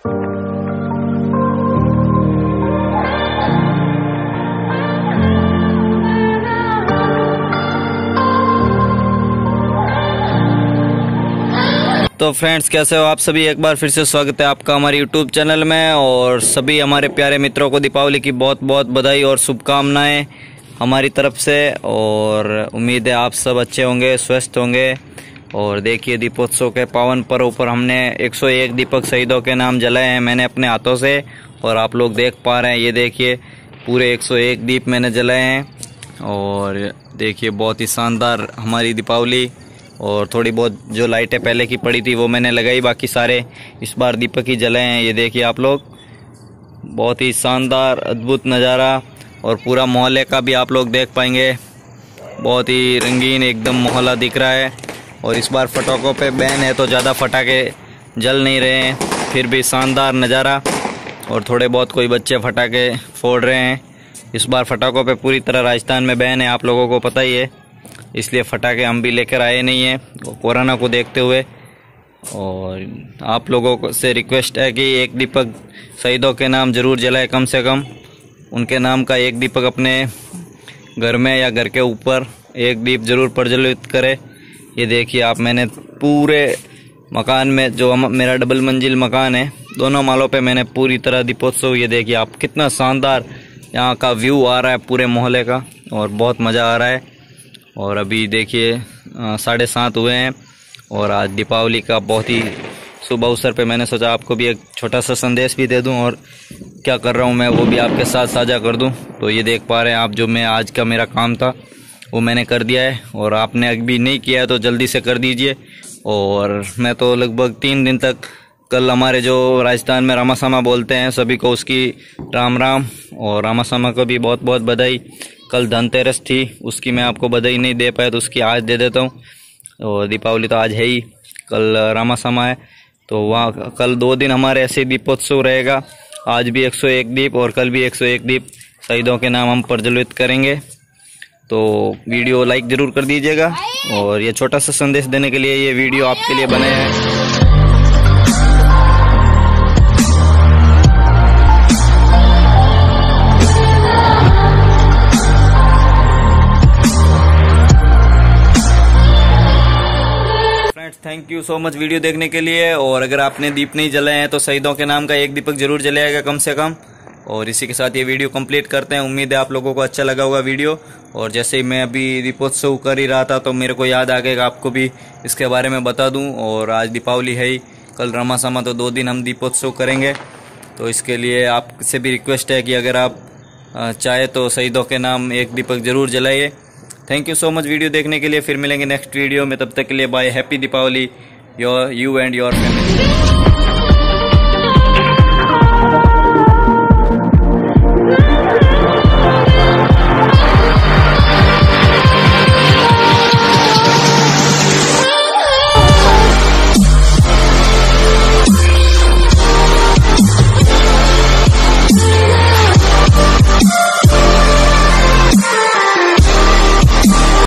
तो फ्रेंड्स, कैसे हो आप सभी? एक बार फिर से स्वागत है आपका हमारे यूट्यूब चैनल में और सभी हमारे प्यारे मित्रों को दीपावली की बहुत बहुत बधाई और शुभकामनाएँ हमारी तरफ़ से और उम्मीद है आप सब अच्छे होंगे, स्वस्थ होंगे। और देखिए दीपोत्सव के पावन पर्व पर हमने 101 दीपक शहीदों के नाम जलाए हैं, मैंने अपने हाथों से, और आप लोग देख पा रहे हैं, ये देखिए, पूरे 101 दीप मैंने जलाए हैं। और देखिए, बहुत ही शानदार हमारी दीपावली, और थोड़ी बहुत जो लाइटें पहले की पड़ी थी, वो मैंने लगाई, बाकी सारे इस बार दीपक ही जलाए हैं, ये देखिए आप लोग। बहुत ही शानदार, अद्भुत नज़ारा, और पूरा मोहल्ले का भी आप लोग देख पाएँगे। बहुत ही रंगीन एकदम मोहल्ला दिख रहा है। और इस बार फटाखों पे बैन है तो ज़्यादा फटाके जल नहीं रहे हैं। फिर भी शानदार नज़ारा और थोड़े बहुत कोई बच्चे फटाके फोड़ रहे हैं। इस बार फटाखों पे पूरी तरह राजस्थान में बैन है, आप लोगों को पता ही है। इसलिए फटाके हम भी लेकर आए नहीं हैं कोरोना को देखते हुए। और आप लोगों से रिक्वेस्ट है कि एक दीपक शहीदों के नाम ज़रूर जलाए कम से कम। उनके नाम का एक दीपक अपने घर में या घर के ऊपर एक दीप ज़रूर प्रज्वलित करें। ये देखिए आप, मैंने पूरे मकान में, जो मेरा डबल मंजिल मकान है, दोनों मालों पे मैंने पूरी तरह दीपोत्सव, ये देखिए आप, कितना शानदार यहाँ का व्यू आ रहा है पूरे मोहल्ले का, और बहुत मज़ा आ रहा है। और अभी देखिए साढ़े सात हुए हैं, और आज दीपावली का बहुत ही शुभ अवसर पे मैंने सोचा आपको भी एक छोटा सा संदेश भी दे दूँ, और क्या कर रहा हूँ मैं वो भी आपके साथ साझा कर दूँ। तो ये देख पा रहे हैं आप, जो मैं आज का मेरा काम था वो मैंने कर दिया है और आपने अभी नहीं किया तो जल्दी से कर दीजिए। और मैं तो लगभग तीन दिन तक कल हमारे जो राजस्थान में रामासामा बोलते हैं, सभी को उसकी राम राम और रामासामा को भी बहुत बहुत बधाई। कल धनतेरस थी, उसकी मैं आपको बधाई नहीं दे पाया तो उसकी आज दे देता हूँ। और दीपावली तो आज है ही, कल रामासामा है तो वहाँ कल दो दिन हमारे ऐसे दीपोत्सव रहेगा। आज भी 101 दीप और कल भी 101 दीप। शहीदों के नाम हम प्रज्वलित करेंगे। तो वीडियो लाइक ज़रूर कर दीजिएगा और ये छोटा सा संदेश देने के लिए ये वीडियो आपके लिए बनाया है। Thank you so much video देखने के लिए और अगर आपने दीप नहीं जलाए हैं तो शहीदों के नाम का एक दीपक ज़रूर जलाएगा कम से कम। और इसी के साथ ये वीडियो कंप्लीट करते हैं। उम्मीद है आप लोगों को अच्छा लगा होगा वीडियो। और जैसे ही मैं अभी दीपोत्सव कर ही रहा था तो मेरे को याद आ गया आपको भी इसके बारे में बता दूँ। और आज दीपावली है ही। कल रमा समा तो दो दिन हम दीपोत्सव करेंगे। तो इसके लिए आपसे भी रिक्वेस्ट है कि अगर आप चाहे तो शहीदों के नाम एक दीपक ज़रूर जलाइए। Thank you so much video देखने के लिए। फिर मिलेंगे नेक्स्ट वीडियो में। तब तक के लिए bye happy Deepavali. Your you and your family